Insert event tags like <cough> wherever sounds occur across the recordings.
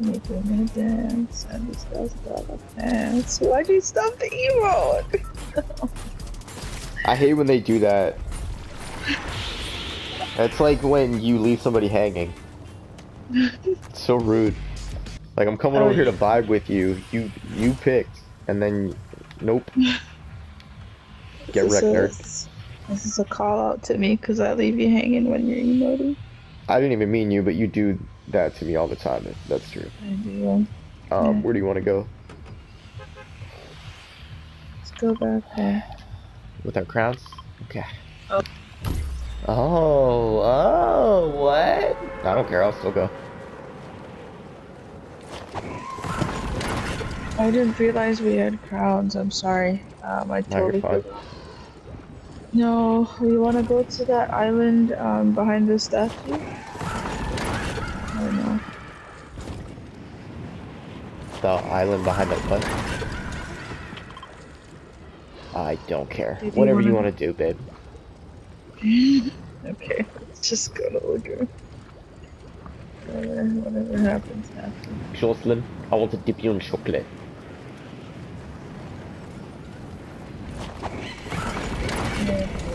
Making me dance and this does the pants. Why'd you stop the emote? I hate when they do that. It's like when you leave somebody hanging. It's so rude. Like I'm coming Oh, over here to vibe with you. You you picked, and then nope. <laughs> Get wrecked, nerd. This is a call out to me because I leave you hanging when you're emoting. I didn't even mean you, but you do that to me all the time. That's true. I do. Um, Yeah. where do you want to go Let's go back there. with our crowns? Okay. Oh. Oh, oh, what? I don't care. I'll still go. I didn't realize we had crowns. I'm sorry. Um, I No, totally fine. No, we want to go to that island um, behind the statue. I don't know. The island behind the what? I don't care. You Whatever you want to do, babe. <laughs> Okay, let's just go to Lagoon. Whatever, whatever happens, happens. Jocelyn, I want to dip you in chocolate. Yeah.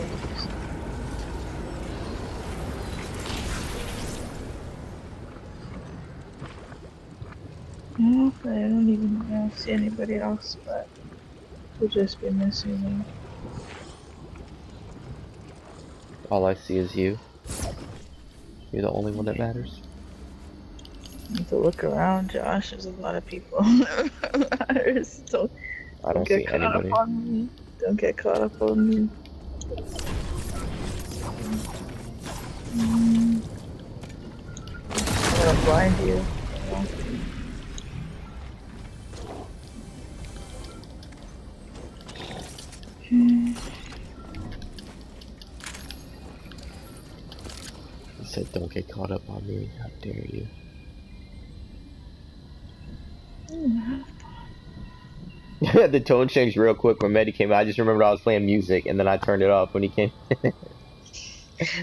No, I don't even know, see anybody else, but we'll just be missing me. All I see is you. You're the only one that matters. Need to look around, Josh. There's a lot of people. <laughs> that matters. Don't, I don't get see caught anybody. up on me. Don't get caught up on me. Mm. I'm gonna blind you. Said, "Don't get caught up on me." How dare you? <laughs> the tone changed real quick when Medi came out. I just remembered I was playing music, and then I turned it off when he came. <laughs>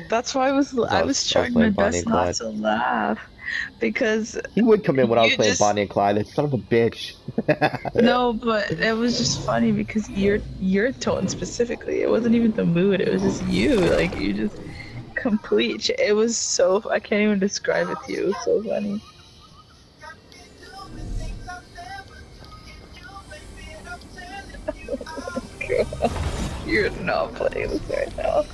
That's why I was I was- was I was trying my best not to laugh because he would come in when I was playing just- Bonnie and Clyde. That son of a bitch. <laughs> no, but it was just funny because your your tone specifically, it wasn't even the mood. It was just you, like you just complete. It was so I can't even describe it to you. It was so funny. <laughs> You're not playing this right now.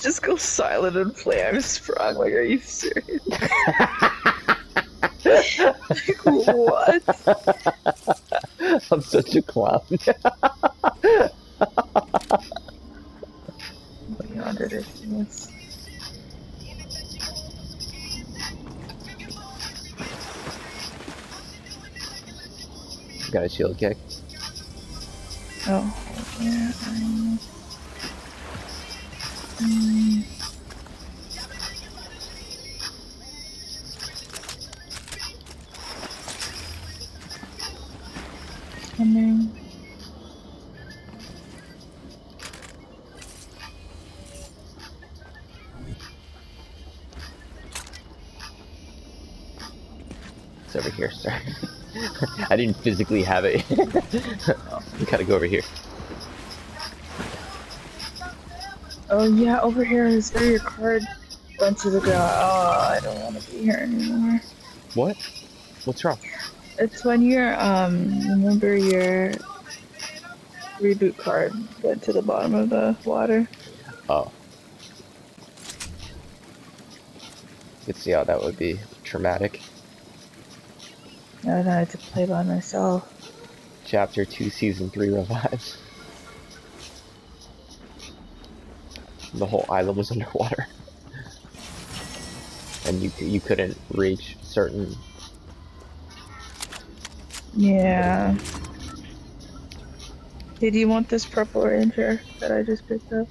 Just go silent and play. I'm sprung. Like, are you serious? <laughs> like, what? <laughs> I'm such a clown. Beyond. <laughs> Got a shield kick. Over here, sir. <laughs> I didn't physically have it. <laughs> we gotta go over here. Oh yeah, over here is where your card went to the ground. Oh, I don't want to be here anymore. What? What's wrong? It's when your um, remember your reboot card went to the bottom of the water. Oh. You can see how that would be traumatic. And I had to play by myself. Chapter 2, Season 3 revives. The whole island was <laughs> underwater. And you you couldn't reach certain Yeah. Did you want this purple ranger that I just picked up?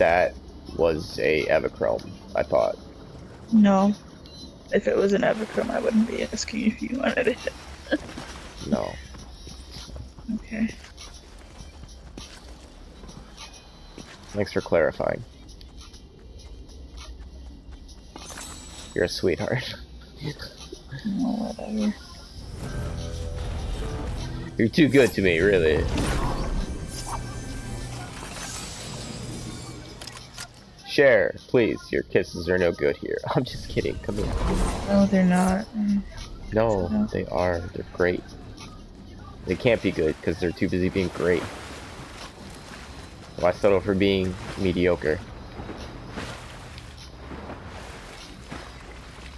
that was a EvoChrome, I thought. No. If it was an Everchrome, I wouldn't be asking if you wanted it. No. Okay. Thanks for clarifying. You're a sweetheart. Oh, whatever. You're too good to me, really. Share, please. Your kisses are no good here. <laughs> I'm just kidding. Come here. No, they're not. No, No. they are. They're great. They can't be good because they're too busy being great. Why settle for being mediocre?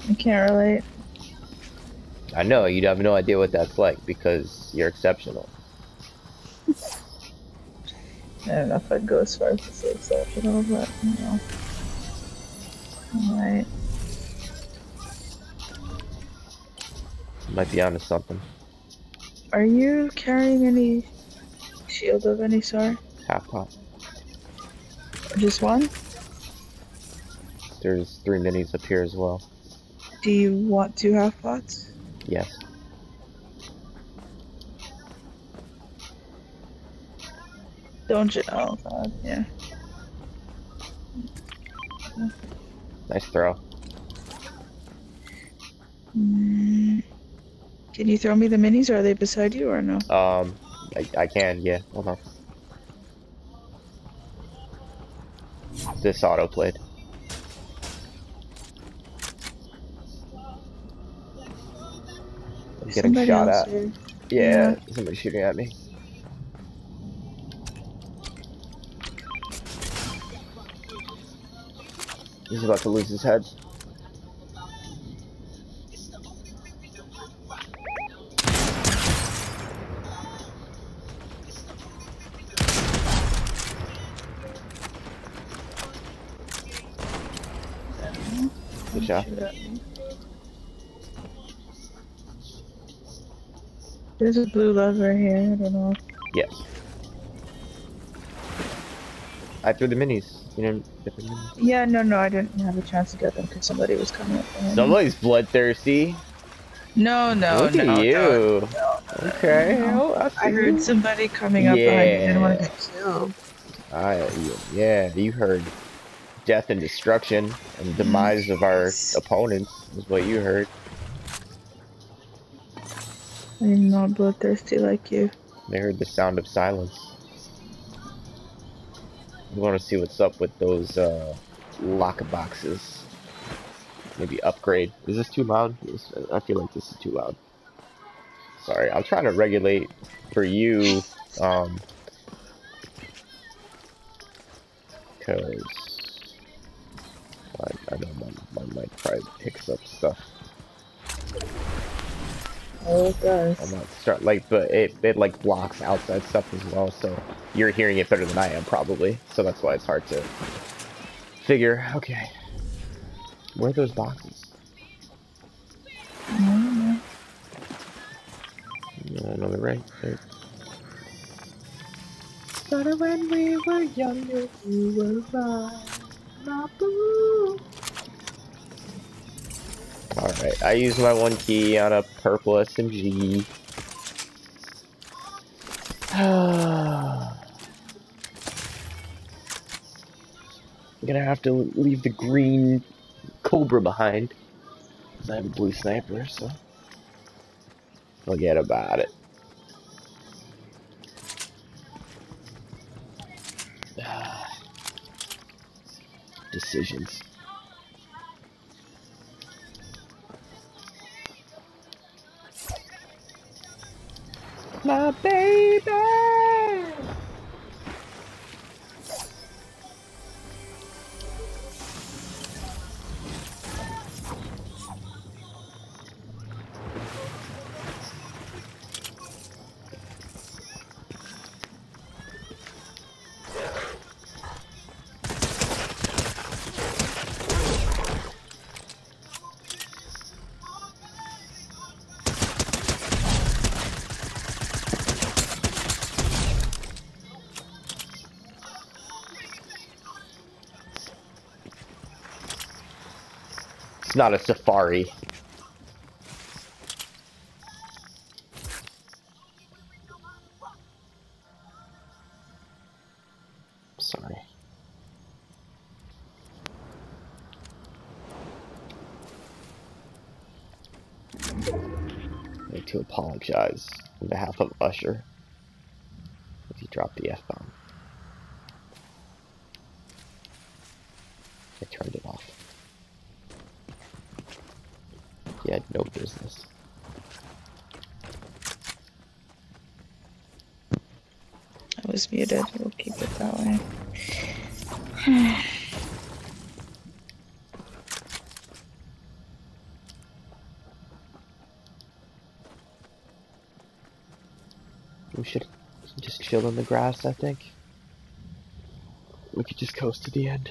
I can't relate. I know you'd have no idea what that's like because you're exceptional. I don't know if I'd go as far as to say exceptional, but you know. Alright. Might be onto something. Are you carrying any shield of any sort? Half pop. Just one? There's three minis up here as well. Do you want two half pots? Yes. Don't you? Oh god, yeah. Nice throw. Mm. Can you throw me the minis? Or are they beside you or no? Um, I, I can, yeah. Hold on. This auto played. I'm getting Somebody shot at. here. Yeah, somebody's shooting at me. He's about to lose his head. Good job. Shoot at me. There's a blue lever here. I don't know. Yes. I threw the minis. You didn't get the minis. Yeah, no, no, I didn't have a chance to get them because somebody was coming up behind. Somebody's bloodthirsty. No, no, Look no, at you. no, no, Okay. no. oh, I, I heard somebody coming up behind me. I didn't want to Yeah. get killed. I, yeah, you heard death and destruction and demise of our opponents is what you heard. I'm not bloodthirsty like you. They heard the sound of silence. We want to see what's up with those uh, lock boxes. Maybe upgrade. Is this too loud? I feel like this is too loud. Sorry, I'm trying to regulate for you, um, cause I, I know my, my mic probably picks up stuff. Oh, it does. I'm not start like, but it it like blocks outside stuff as well. So you're hearing it better than I am probably. So that's why it's hard to figure. Okay, where are those boxes? No, no, they're right. There. Started when we were younger, you were right. Alright, I use my one key on a purple SMG. <sighs> I'm gonna have to leave the green Cobra behind. 'cause I have a blue sniper, so. Forget about it. <sighs> Decisions. It's not a safari. Sorry. I need to apologize on behalf of Usher if he dropped the F bomb. I turned it off. He had no business. I was muted. We'll keep it that way. <sighs> We should just chill in the grass, I think. We could just coast to the end.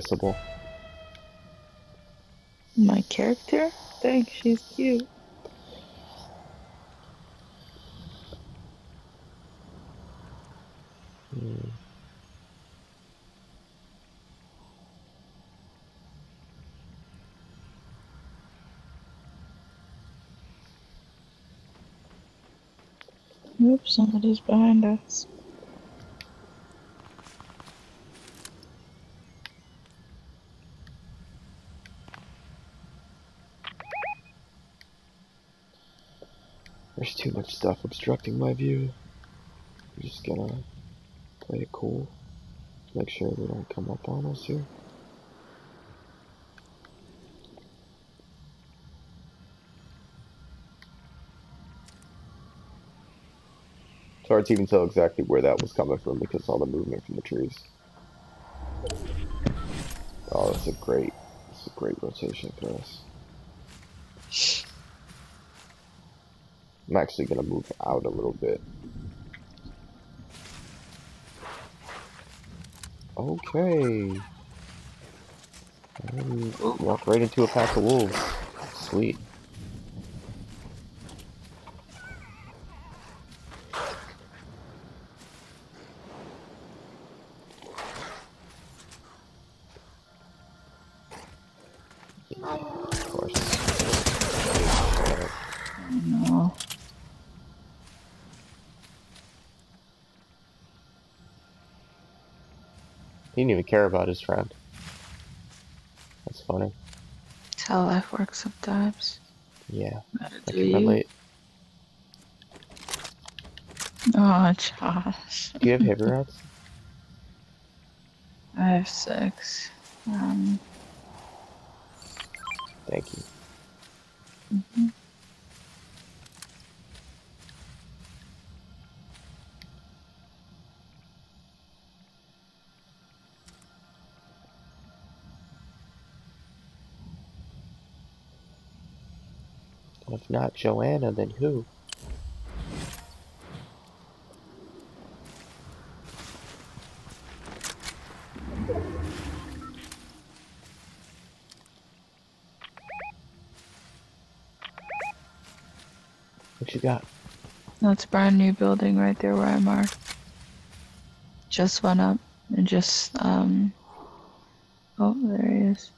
Kissable. My character? Thanks, she's cute. Hmm. Oops, somebody's behind us. There's too much stuff obstructing my view. I'm just gonna play it cool. Make sure they don't come up on us here. It's hard to even tell exactly where that was coming from because all the movement from the trees. Oh, that's a great, that's a great rotation for us. I'm actually gonna move out a little bit. Okay. Walk right into a pack of wolves. Sweet. He didn't even care about his friend. That's funny. That's how life works sometimes. Yeah, Gotta I can relate. Oh, Josh. Do you have heavy rods? <laughs> I have six. Um, Thank you. mhm. If not Joanna, then who? What you got? That's a brand new building right there where I marked. Just went up and just, um. Oh, there he is.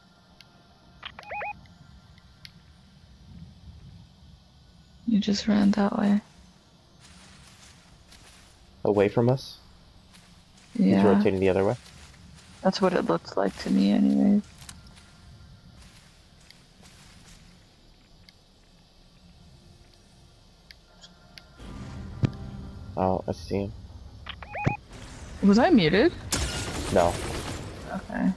Just ran that way. Away from us? Yeah. He's rotating the other way. That's what it looks like to me, anyways. Oh, I see him. Was I muted? No. Okay.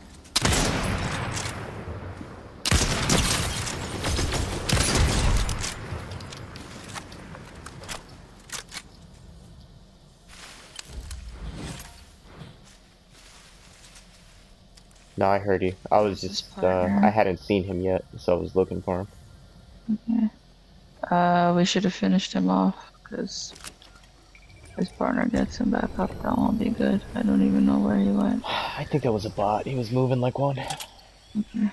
No, I heard you. I was just, uh, I hadn't seen him yet, so I was looking for him. Okay. Uh, we should have finished him off, because His partner gets him back up, that won't be good. I don't even know where he went. <sighs> I think that was a bot. He was moving like one. Okay.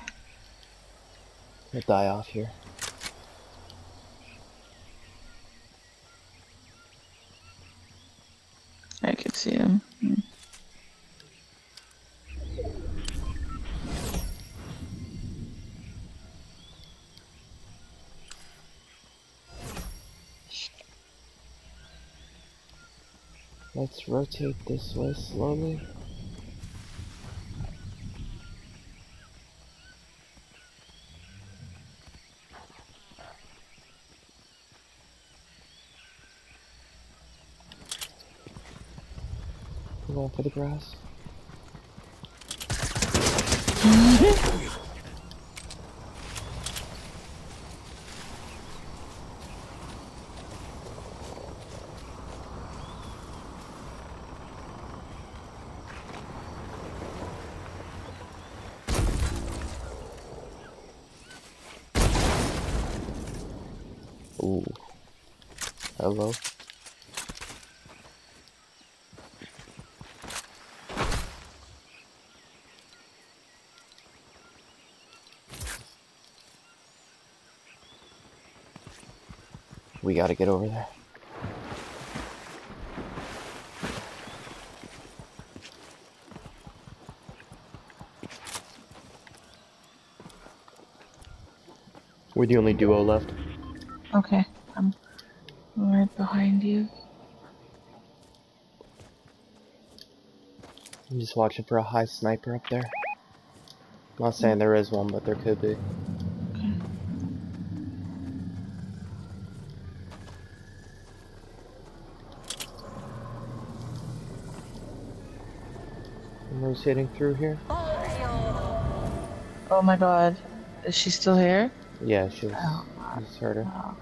He'll die off here. I could see him. Hmm. Let's rotate this way slowly. We're going for the grass. <laughs> We gotta get over there. We're the only duo left. Okay, behind you. I'm just watching for a high sniper up there. I'm Not saying there is one, but there could be. Okay. And those hitting through here? Oh my god. Is she still here? Yeah, she's. Oh, Just heard her. wow.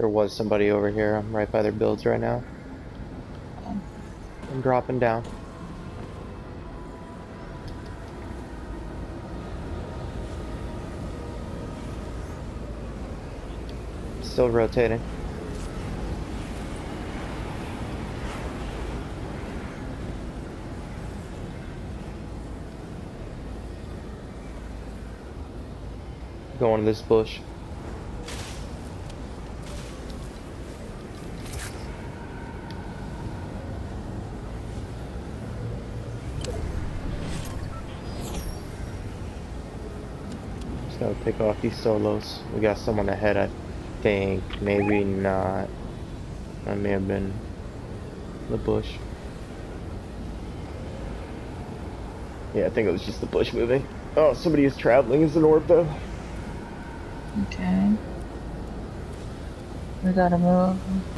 There was somebody over here. I'm right by their builds right now. I'm dropping down. Still rotating. Going to this bush. Gotta pick off these solos. We got someone ahead, I think. Maybe not. That may have been the bush. Yeah, I think it was just the bush moving. Oh, somebody is traveling as an orb though. Okay. We gotta move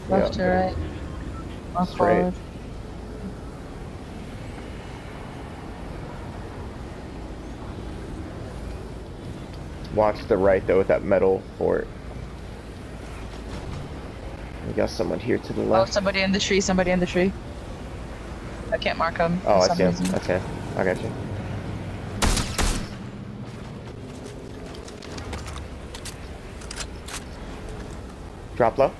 left Yeah. to right. Straight. forward. Watch the right though with that metal fort. We got someone here to the oh, left. Oh, somebody in the tree, somebody in the tree. I can't mark him. Oh, I see him. reason. Okay, I got you. Drop low.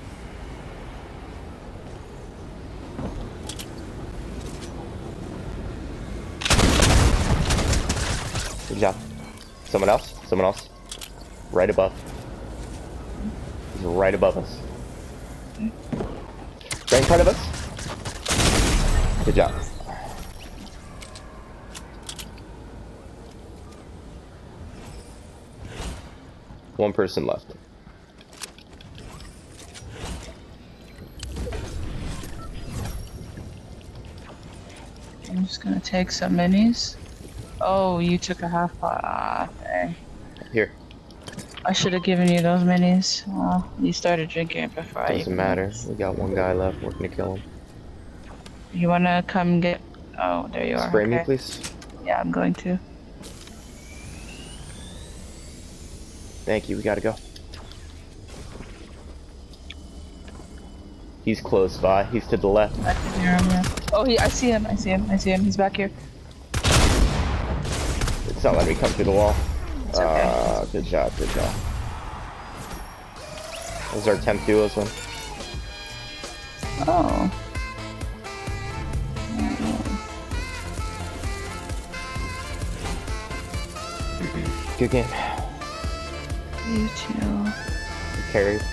Good job. Someone else? Someone else? Right above. He's right above us. Right in front of us. Good job. One person left. I'm just gonna take some minis. Oh, you took a half pot. Ah, dang. Here. I should have given you those minis. Well, you started drinking it before I Doesn't matter. We got one guy left. We're gonna kill him. You wanna come get? Oh, there you are. Spray me, okay. please. Yeah, I'm going to. Thank you. We gotta go. He's close by. He's to the left. I can hear him. Yeah. Oh, he. I see him. I see him. I see him. He's back here. It's not letting me come through the wall. It's okay. Uh, job, good job, good job. This is our tenth coolest one. Oh. Good game. You too. Carried.